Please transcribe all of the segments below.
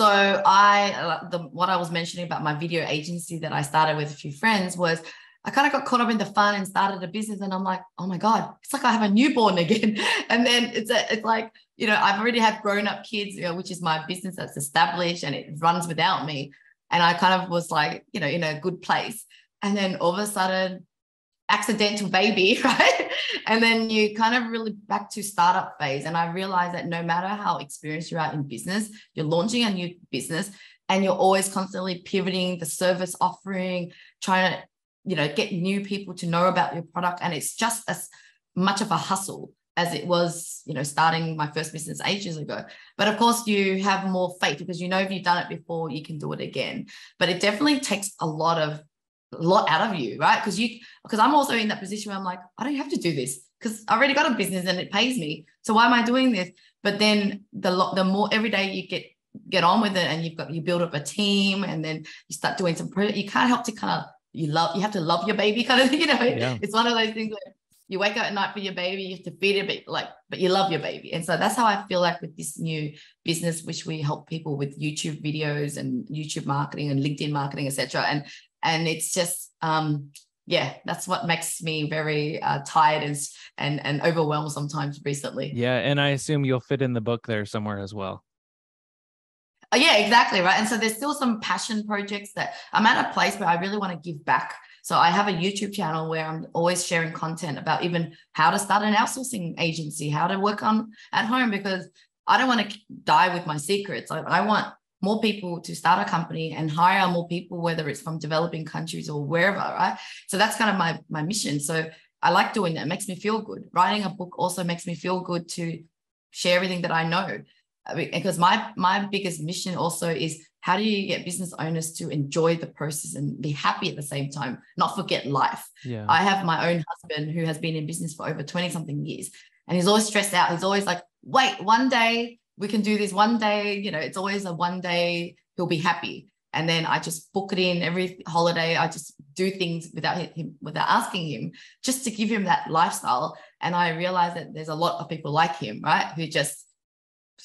So I, uh, the what I was mentioning about my video agency that I started with a few friends was I kind of got caught up in the fun and started a business, and I'm like, oh my god, it's like I have a newborn again. and then it's a, it's like you know I've already had grown up kids, you know, which is my business that's established and it runs without me. And I kind of was like, you know, in a good place. And then all of a sudden, accidental baby, right? And then you kind of really back to startup phase. And I realized that no matter how experienced you are in business, you're launching a new business and you're always constantly pivoting the service offering, trying to, you know, get new people to know about your product. And it's just as much of a hustle as it was, you know, starting my first business ages ago. But of course, you have more faith because you know if you've done it before, you can do it again. But it definitely takes a lot of lot out of you, right? Because you because I'm also in that position where I'm like, I don't have to do this because I already got a business and it pays me. So why am I doing this? But then the the more every day you get get on with it and you've got you build up a team and then you start doing some pro you can't help to kind of you love you have to love your baby kind of you know yeah. it's one of those things where you wake up at night for your baby you have to feed it but like but you love your baby and so that's how i feel like with this new business which we help people with youtube videos and youtube marketing and linkedin marketing etc and and it's just um yeah that's what makes me very uh, tired and and and overwhelmed sometimes recently. Yeah and i assume you'll fit in the book there somewhere as well. Oh, yeah exactly right? And so there's still some passion projects that i'm at a place where i really want to give back. So i have a youtube channel where i'm always sharing content about even how to start an outsourcing agency how to work on at home because i don't want to die with my secrets. I, I want more people to start a company and hire more people, whether it's from developing countries or wherever, right? So that's kind of my my mission. So I like doing that. It makes me feel good. Writing a book also makes me feel good to share everything that I know. Because my my biggest mission also is how do you get business owners to enjoy the process and be happy at the same time, not forget life. Yeah. I have my own husband who has been in business for over 20 something years and he's always stressed out. He's always like, wait, one day we can do this one day, you know, it's always a one day he'll be happy. And then I just book it in every holiday. I just do things without him, without asking him, just to give him that lifestyle. And I realize that there's a lot of people like him, right? Who just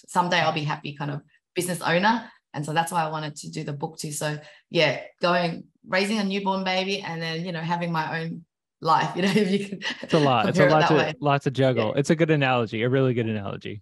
someday I'll be happy kind of business owner. And so that's why I wanted to do the book too. So yeah, going raising a newborn baby and then, you know, having my own life, you know, if you can. It's a lot. It's a lot to, lot to juggle. Yeah. It's a good analogy, a really good analogy.